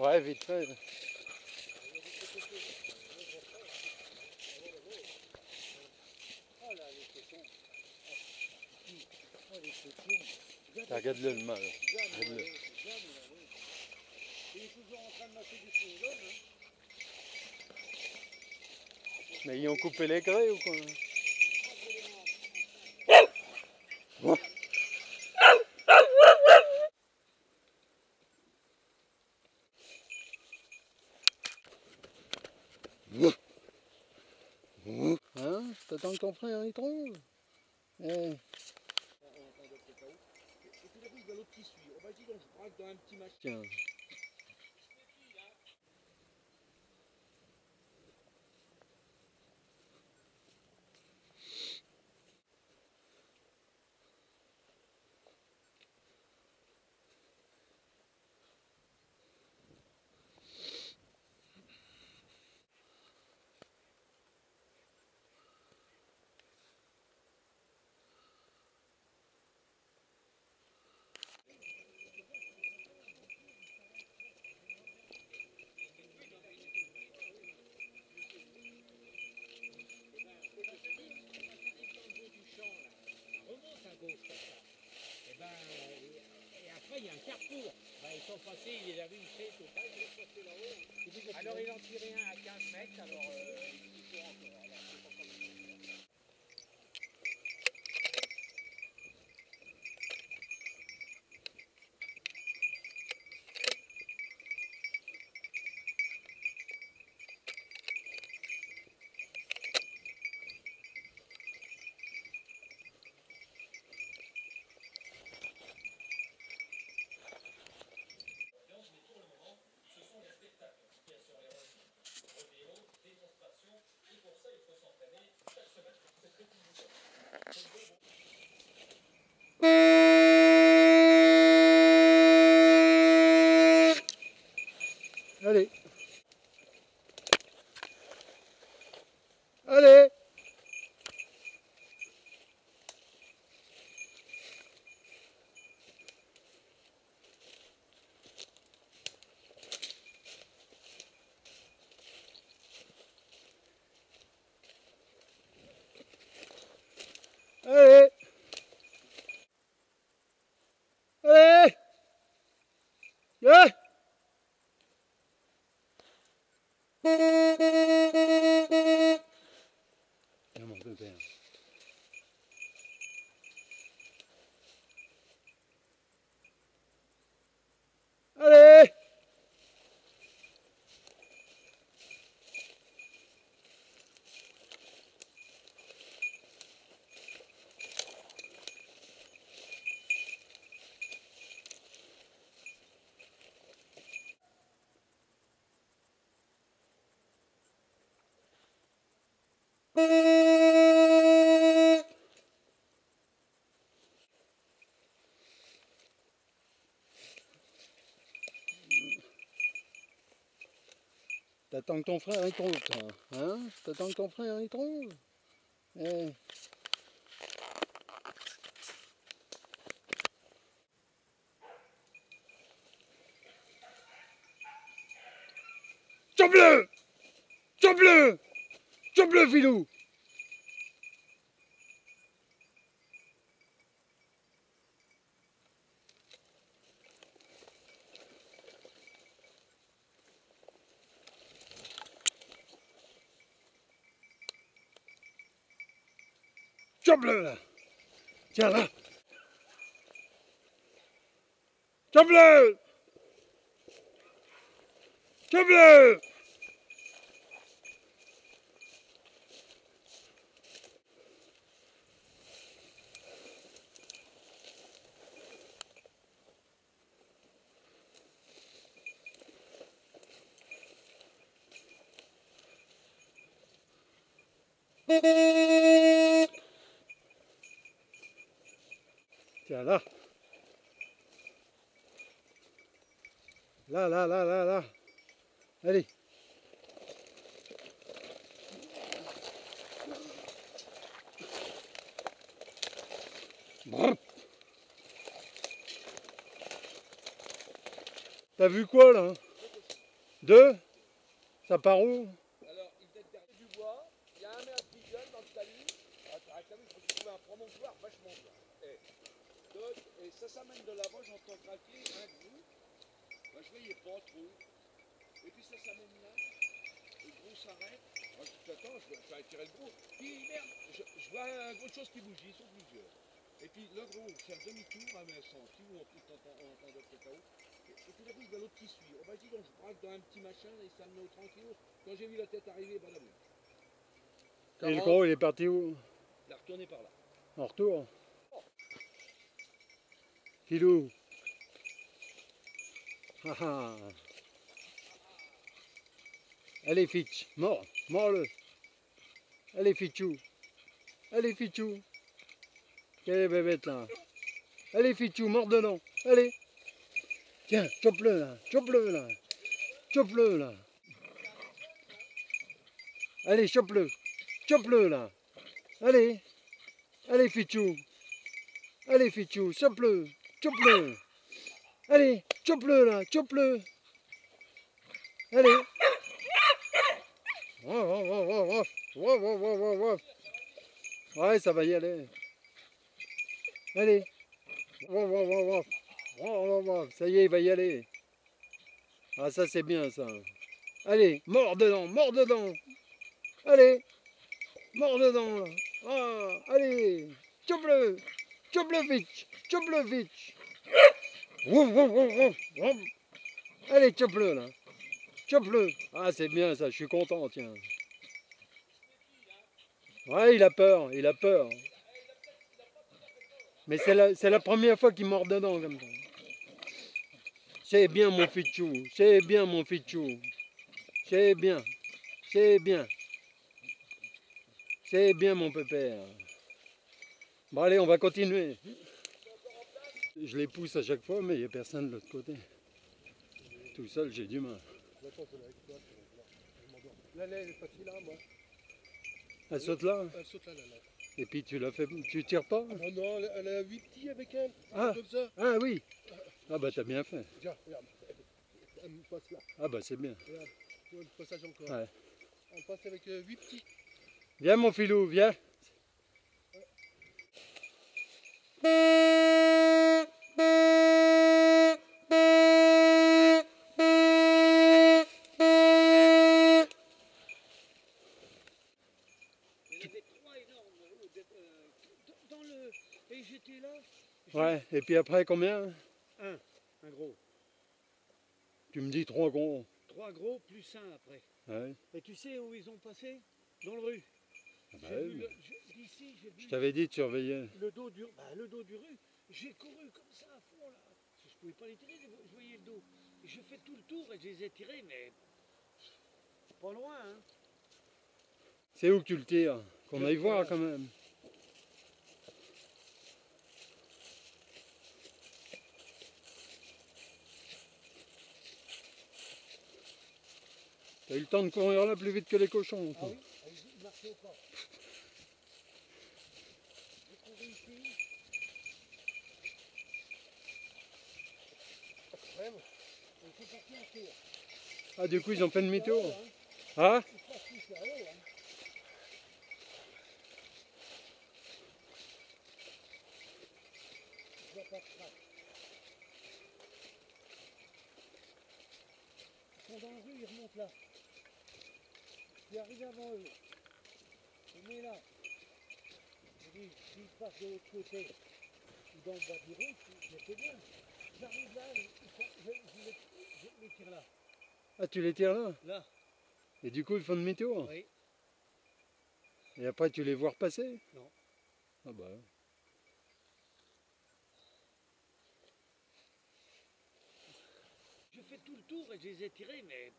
Ouais, vite fait. là. Regarde-le le mal. Regarde-le. Mais ils ont coupé les grès ou quoi? Hein T'attends que ton frère y trouve. Eh, Tiens. Il y a un carrefour. Ben, ils sont passés, il avait une chaise totale, ils sont passés là-haut. Alors, il en tirait un à 15 mètres, alors euh, il faut encore. Alors, Yeah. T'attends que ton frère y trouve, toi. Hein? T'attends que ton frère y trouve? Eh. Chope-le Chope-le Chope-le, filou Chope-le là Tiens là Chope-le Chope-le Tiens, là. Là, là, là, là, là. Allez. T'as vu quoi là hein Deux? Ça part où? Alors, il peut derrière du bois, il y a un mètre de dans le talus. Avec ah, la il faut trouver un promontoire vachement et, ça s'amène de l'avant, j'entends craquer un gros. Bah, je voyais pas trop. Et puis ça s'amène là, le gros s'arrête. Moi, je dis, attends, je vais, attirer le gros. Puis merde, je, je vois un gros chose qui bouge, ils sont plusieurs. Et puis le gros fait demi-tour à un senti où on entend, on entend d'autres là-haut. Et puis là, il y a l'autre qui suit. Oh, vas-y, donc je braque dans un petit machin et ça me met au tranquille. Quand j'ai vu la tête arriver, bah là, Et le gros, il est parti où? Il a retourné par là. En retour Filou Ah ah. Allez Fitch, mort, mort-le. Allez Fichou. Allez Fichou. Quelle bébête là? Allez Fichou, mort dedans. Allez. Tiens, chope-le là, chope-le là. Chope-le là. Allez, chope-le. Chope-le là. Allez. Allez Fichou. Allez Fichou, chope-le. Chope-le. Allez, chope-le là, chope-le. Allez. Ouais, ça va y aller. Allez. Ça y est, il va y aller. Ah, ça c'est bien ça. Allez, mort dedans, mort dedans. Allez, mort dedans. là. Ah, allez, chope-le, chope-le vite, wouf. Allez, chope-le là. Chope-le. Ah, c'est bien ça, je suis content, tiens. Ouais, il a peur, il a peur. Mais c'est la, la première fois qu'il mord dedans comme ça. C'est bien mon fichou, c'est bien mon fichou. C'est bien, c'est bien. C'est bien mon pépère. Bon allez, on va continuer. Je les pousse à chaque fois, mais il n'y a personne de l'autre côté. Tout seul, j'ai du mal. Là, là, elle est partie là, moi. Elle saute là, Elle saute là, là, là. et puis tu la fais, tu tires pas Ah bah non, elle, a 8 petits avec elle. Ah. Comme ça. Ah oui Ah bah t'as bien fait. Tiens, regarde. Elle me passe là. Ah bah c'est bien. Regarde. Tu vois le passage encore. Ouais. Elle passe avec 8 petits. Viens mon filou, viens. Ouais, et puis après combien? Un gros. Tu me dis trois gros. Trois gros plus un après. Ouais. Et tu sais où ils ont passé? Dans le rue. Ah bah oui, le- je- Je t'avais dit de surveiller. le dos du, bah, le dos du rue. J'ai couru comme ça à fond là. Je pouvais pas les tirer, je voyais le dos. Je fais tout le tour et je les ai tirés, mais pas loin. Hein. C'est où que tu le tires? Qu'on aille voir quand même. T'as eu le temps de courir là plus vite que les cochons. Ah oui. Ah du coup ils ont fait demi-tour. Hein. Ils sont dans la rue, ils remontent là. Je suis arrivé avant eux. Je mets là. Je dis, s'ils passent de l'autre côté, ou dans le bas du rue, j'étais bien. J'arrive là, je, je les, je les tire là. Ah tu les tires là Là, Et du coup ils font demi-tour oui. Et après tu les vois repasser Non. Ah bah. Je fais tout le tour et je les ai tirés, mais